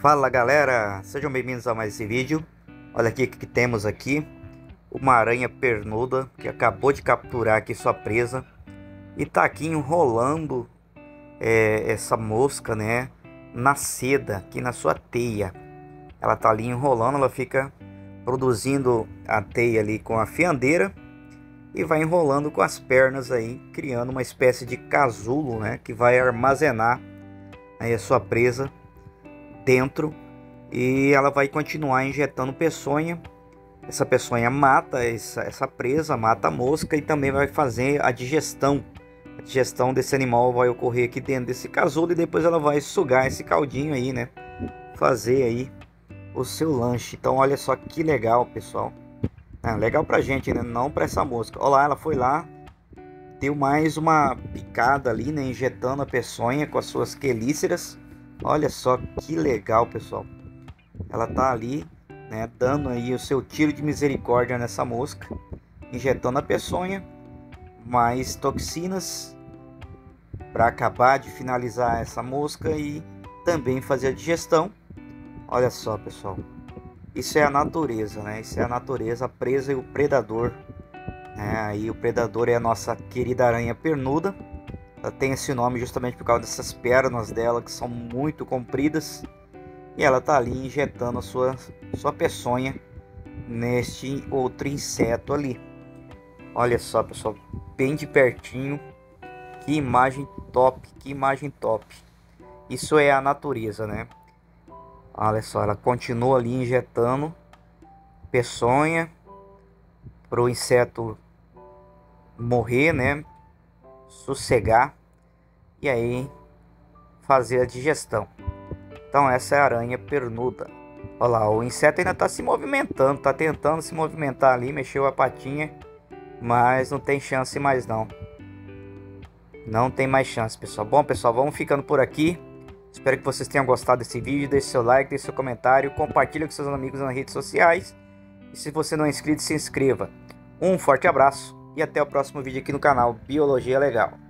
Fala galera, sejam bem-vindos a mais esse vídeo. Olha aqui o que temos aqui. Uma aranha pernuda que acabou de capturar aqui sua presa. E tá aqui enrolando é, essa mosca, né? Na seda, aqui na sua teia. Ela tá ali enrolando, ela fica produzindo a teia ali com a fiandeira. E vai enrolando com as pernas aí, criando uma espécie de casulo, né? Que vai armazenar aí a sua presa dentro e ela vai continuar injetando peçonha. Essa peçonha mata essa, essa presa, mata a mosca e também vai fazer a digestão. A digestão desse animal vai ocorrer aqui dentro desse casulo e depois ela vai sugar esse caldinho aí, né? Fazer aí o seu lanche. Então olha só que legal, pessoal. É, legal pra gente, né? Não pra essa mosca. Olha lá, ela foi lá, deu mais uma picada ali, né? Injetando a peçonha com as suas quelíceras. Olha só que legal, pessoal. Ela tá ali, né, dando aí o seu tiro de misericórdia nessa mosca, injetando a peçonha, mais toxinas para acabar de finalizar essa mosca e também fazer a digestão. Olha só, pessoal. Isso é a natureza, né? Isso é a natureza presa e o predador. Né? Aí o predador é a nossa querida aranha pernuda tem esse nome justamente por causa dessas pernas dela que são muito compridas. E ela está ali injetando a sua, sua peçonha neste outro inseto ali. Olha só, pessoal, bem de pertinho. Que imagem top, que imagem top. Isso é a natureza, né? Olha só, ela continua ali injetando peçonha para o inseto morrer, né? sossegar e aí fazer a digestão. Então essa é a aranha pernuda. Olha lá, o inseto ainda está se movimentando, está tentando se movimentar ali, mexeu a patinha, mas não tem chance mais não. Não tem mais chance, pessoal. Bom, pessoal, vamos ficando por aqui. Espero que vocês tenham gostado desse vídeo. Deixe seu like, deixe seu comentário, compartilhe com seus amigos nas redes sociais. E se você não é inscrito, se inscreva. Um forte abraço e até o próximo vídeo aqui no canal Biologia Legal.